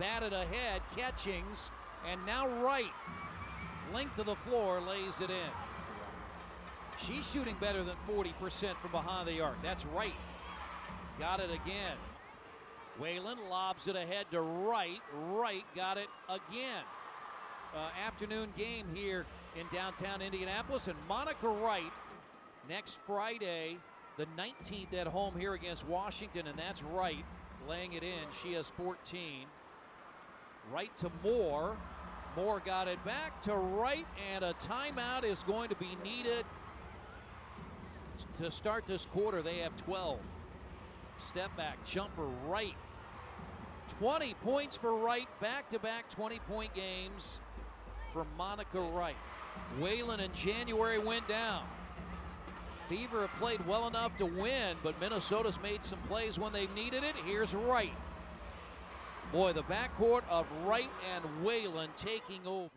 batted ahead, Catchings, and now Wright. Length of the floor lays it in. She's shooting better than 40% from behind the arc. That's Wright. Got it again. Whalen lobs it ahead to Wright. Wright got it again. Uh, afternoon game here in downtown Indianapolis, and Monica Wright next Friday, the 19th at home here against Washington, and that's Wright laying it in. She has 14. Wright to Moore. Moore got it back to Wright, and a timeout is going to be needed to start this quarter. They have 12. Step back, jumper, Wright. 20 points for Wright, back to back 20 point games for Monica Wright. Whalen in January went down. Fever have played well enough to win, but Minnesota's made some plays when they needed it. Here's Wright. Boy, the backcourt of Wright and Whalen taking over.